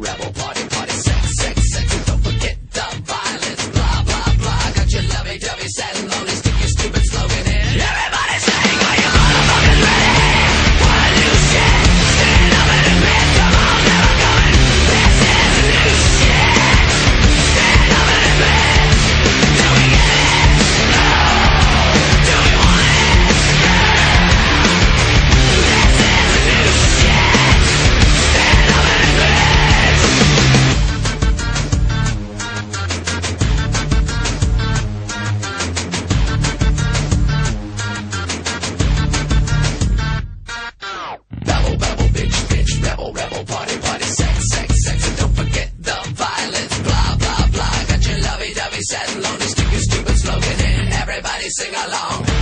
Rebel Party. rebel, party, party, sex, sex, sex, and don't forget the violence. Blah, blah, blah, got your lovey-dovey, sad and lonely, stupid, stupid slogan, and everybody sing along.